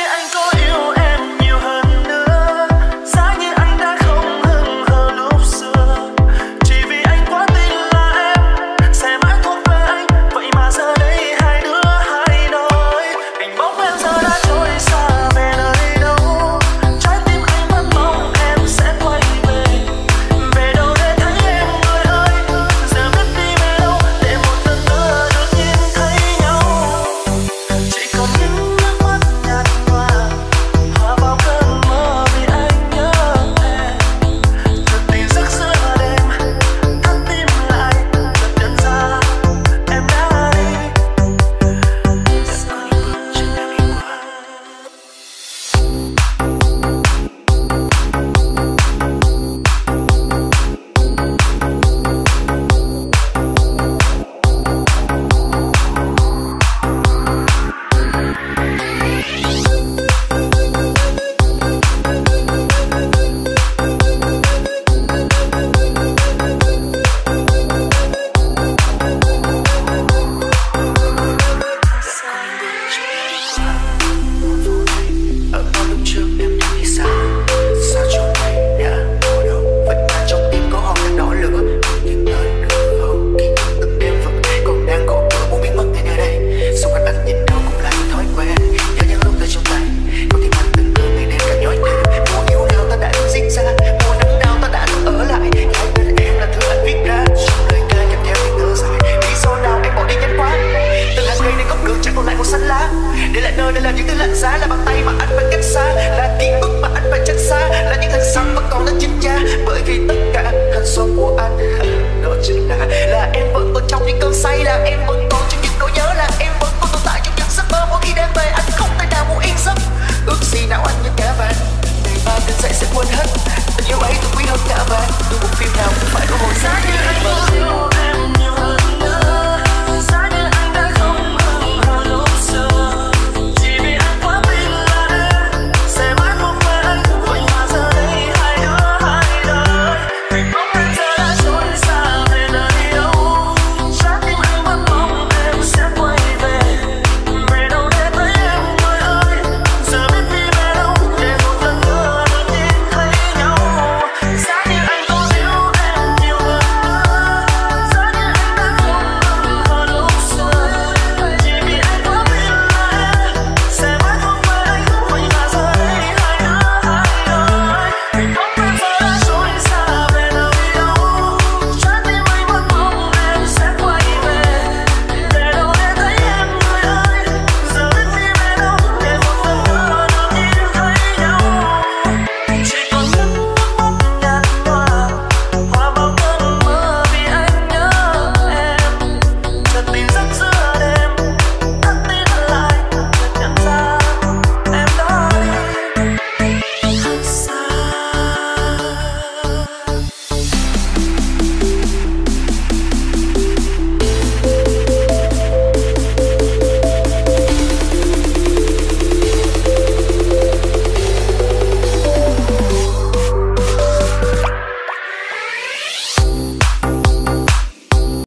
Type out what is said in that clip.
Anh ain't yêu. ill.